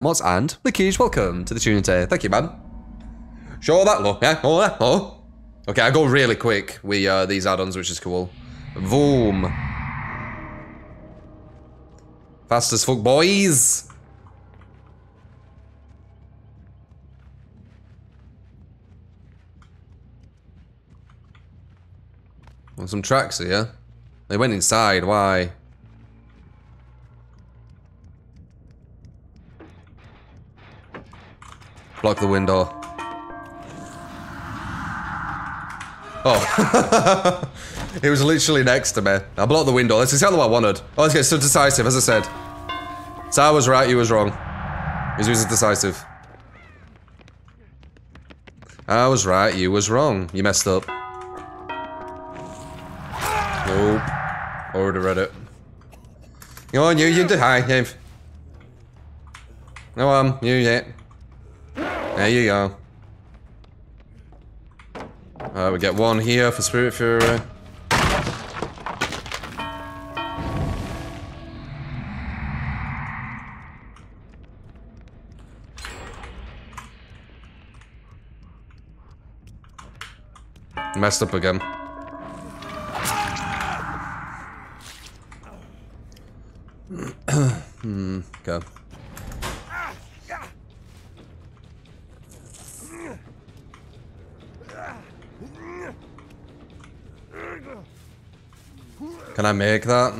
Mods and Lakish, welcome to the tuning today. Thank you, man. Show that look, yeah? Oh, yeah. Oh. Okay, I go really quick with uh, these add-ons, which is cool. Boom. Fast as fuck, boys. Want some tracks here? They went inside, why? Block the window. Oh. it was literally next to me. I blocked the window. That's exactly what I wanted. Oh, let's get so decisive, as I said. So I was right, you was wrong. He's was decisive. I was right, you was wrong. You messed up. Nope. Already read it. Go on, you, you do. Hi, Dave. No, um, you, yeah. There you go. Uh, we get one here for Spirit Fury. Messed up again. hmm, okay. Can I make that?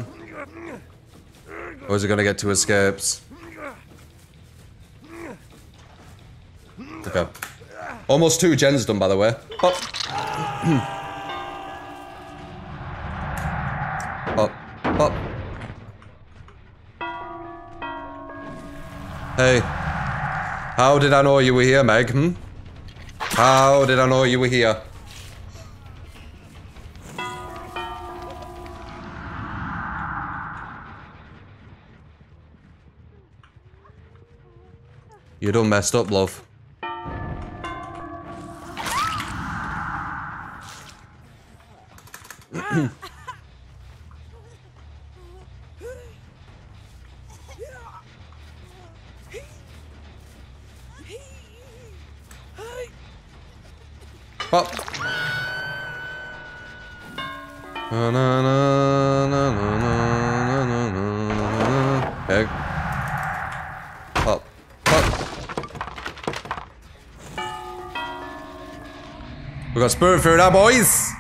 Or is it gonna get two escapes? Okay. Almost two gens done, by the way. Up. Up. Up. Hey. How did I know you were here, Meg, hmm? How did I know you were here? You done messed up, love. Pop. Na na na na na na na na na. Egg. Pop. Pop. We got Spirit now, boys.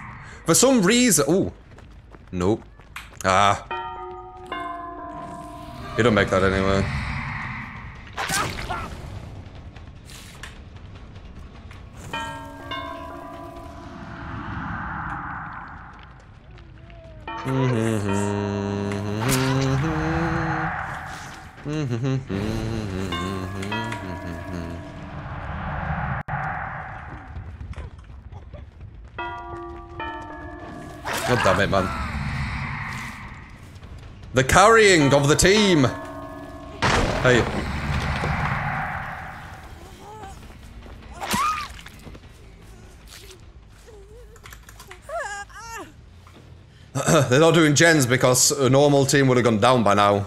For some reason, oh, nope. Ah. You don't make that anyway. Mm-hmm. Mm-hmm. Mm-hmm. God damn it, man. The carrying of the team. Hey. They're not doing gens because a normal team would have gone down by now.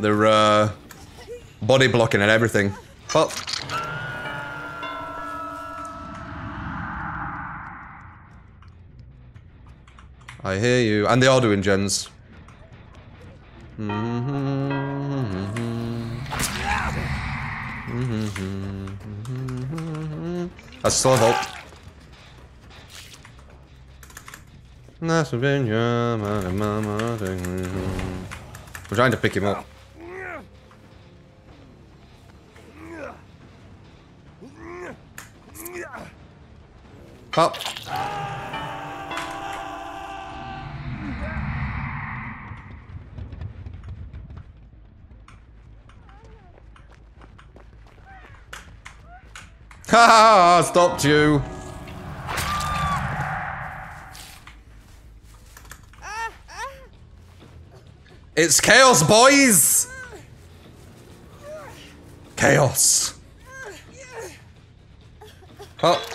They're uh, body blocking and everything. But I hear you. And they are doing gens. I still have hope. We're trying to pick him up. Pop. Ha! Stopped you. It's chaos, boys. Chaos. Oh.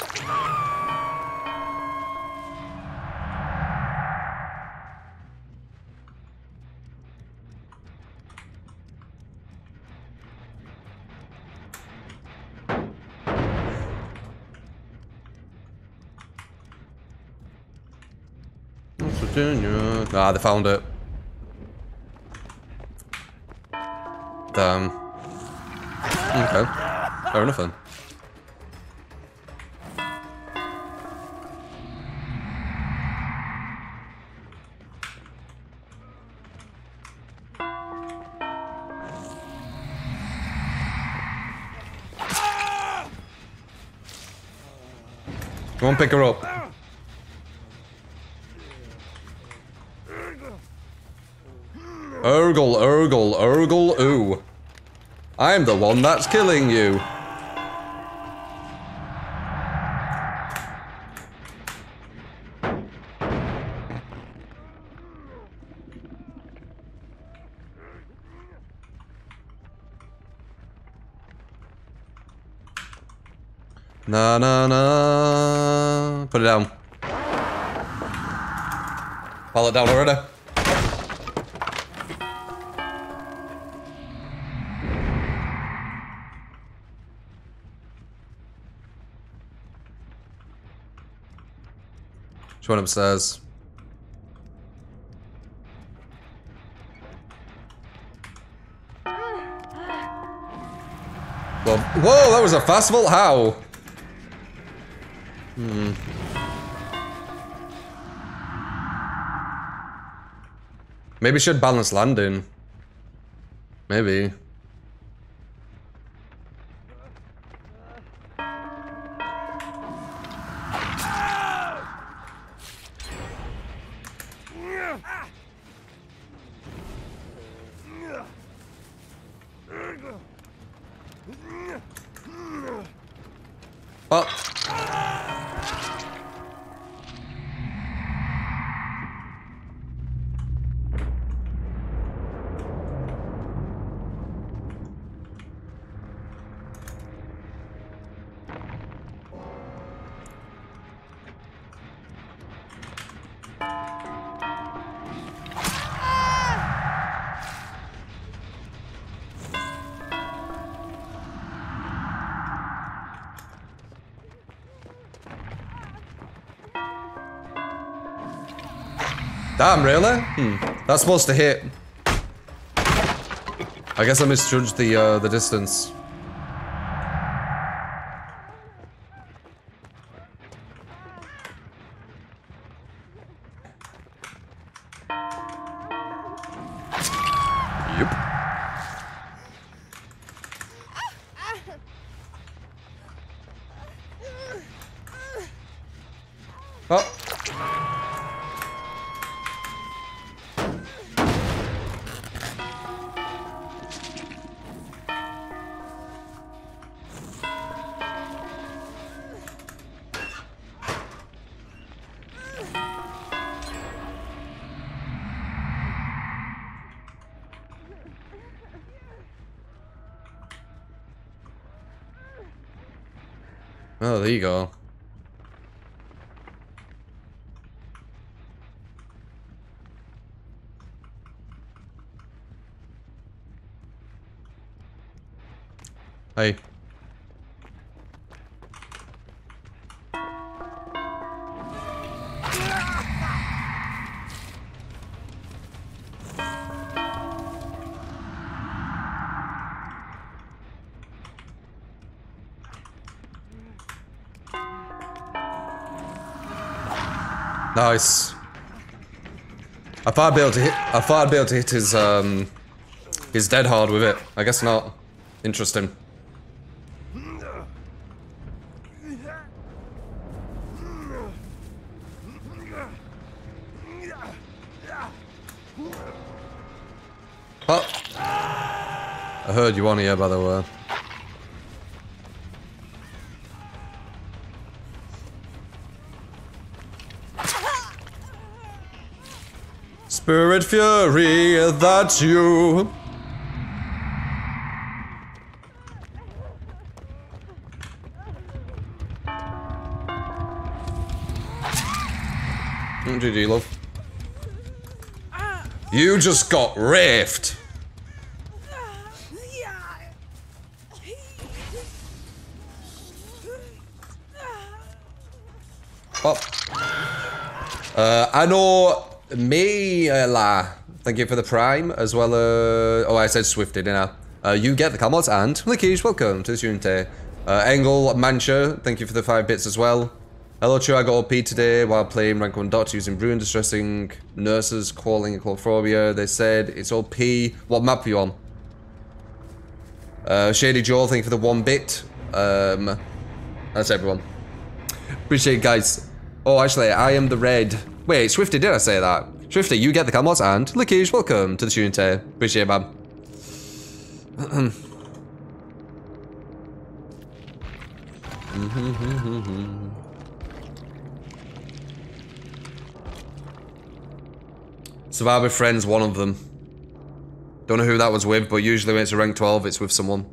Ah, they found it. Damn. Okay. Fair enough then. Go on, pick her up. Urgle, Urgle, Urgle, ooh. I'm the one that's killing you. Na na na. Put it down. Pile it down already. Upstairs. Well, whoa, that was a festival? How? Hmm. Maybe should balance landing. Maybe. Damn, really? Hmm. That's supposed to hit. I guess I misjudged the uh, the distance. Yep. Oh, there you go. Hey. Nice. I thought I'd be able to hit. I thought I'd be able to hit his um, his dead hard with it. I guess not. Interesting. Oh. I heard you on here, by the way. Spirit Fury, that's you. Mm, GG, love. You just got riffed. Oh. Uh, I know Me, uh. Thank you for the prime, as well as... oh, I said Swifted, didn't I? Uh, you get the Camelot and Likish, welcome to the Unite. Uh, Engel, Mancha, thank you for the five bits as well. Hello, true, I got OP today while playing rank 1 dots using Bruin Distressing Nurse's, Calling and Coulrophobia. They said it's OP. What map are you on? Uh, Shady Joel, thank you for the one bit. Um, that's everyone. Appreciate it, guys. Oh, actually, I am the red. Wait, Swifty, did I say that? Swifty, you get the Camelot and Likish, welcome to the Unite. Appreciate it, man. Survivor Friends, one of them. Don't know who that was with, but usually when it's a rank 12, it's with someone.